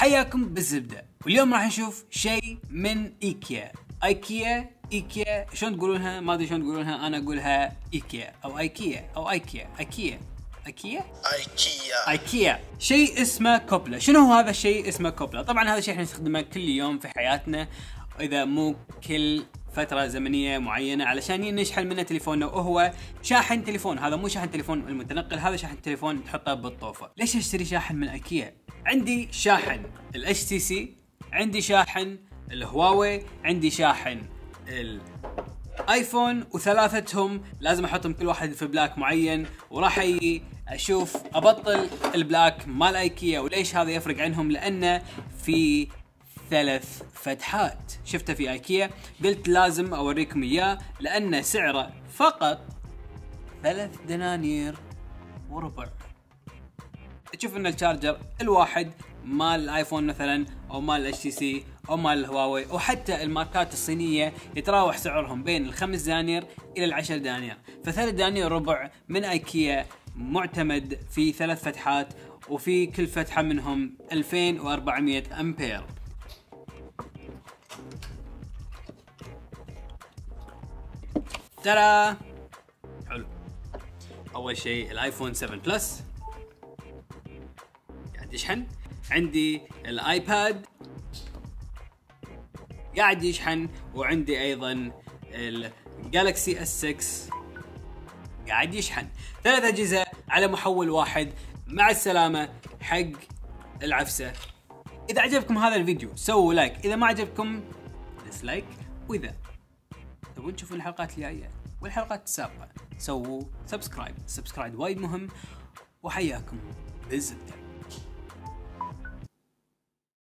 حياكم بالزبدة. واليوم راح نشوف شيء من إيكيا. إيكيا إيكيا. شلون تقولونها؟ ما أدري شلون تقولونها. أنا أقولها إيكيا. أو إيكيا. أو إيكيا. إيكيا. إيكيا؟ إيكيا. إيكيا. شيء اسمه كوبلا. شنو هو هذا الشيء اسمه كوبلا؟ طبعا هذا الشيء إحنا نستخدمه كل يوم في حياتنا. إذا مو كل فترة زمنية معينة علشان نشحن منه تليفوننا وهو شاحن تليفون. هذا مو شاحن تليفون المتنقل هذا شاحن تليفون تحطه بالطوفة. ليش أشتري شاحن من إيكيا؟ عندي شاحن ال HTC عندي شاحن الهواوي عندي شاحن الايفون وثلاثتهم لازم أحطهم كل واحد في plug معين وراح أجي أشوف أبطل ال plug مال ايكيا وليش هذا يفرق عنهم؟ لأنه في ثلاث فتحات. شفته في ايكيا قلت لازم أوريكم إياه لأن سعره فقط ثلاث دنانير. وربع تشوف إن ال charger الواحد مال الايفون مثلا أو مال ال HTC أو مال الهواوي أو حتى الماركات الصينية يتراوح سعرهم بين الخمس دنانير إلى العشر دنانير. فثلاث دنانير ربع من ايكيا معتمد في ثلاث فتحات وفي كل فتحة منهم 2400 أمبير. ترى! حلو. أول شيء ال iPhone 7 Plus. قاعد يشحن. عندي ال iPad قاعد يشحن وعندي أيضا ال Galaxy S 6 قاعد يشحن. ثلاث أجهزة على محول واحد. مع السلامة حق العفسة. إذا عجبكم هذا الفيديو سووا like. إذا ما عجبكم dislike وإذا تبون تشوفون الحلقات الجاية والحلقات السابقة سووا subscribe ال subscribe وايد مهم. وحياكم بالزبدة.